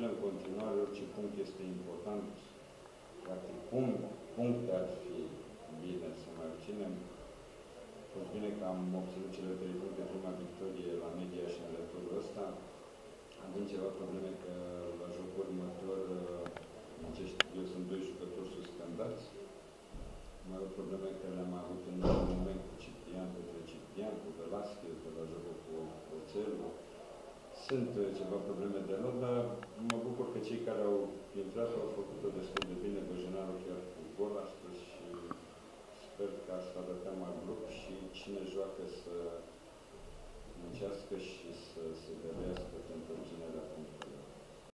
acele în continuare, orice punct este important. Practic, punct, puncte ar fi bine să mai obținem. A fost bine că am obținut cele trei puncte, prima victorie la media și în returul ăsta. Avem ceva probleme că la jocul următor, uh, acești, eu sunt doi jucători suspendați. Mai au probleme că le-am avut în un moment cu Ciprian, către Ciprian, cu Velasquez, de la jocul cu Oțelul. Sunt uh, ceva probleme de lot, dar deja s-au făcut-o destul de bine Băjenarul chiar cu gol, astăzi și sper că asta arătăm mai grup și cine joacă să muncească și să se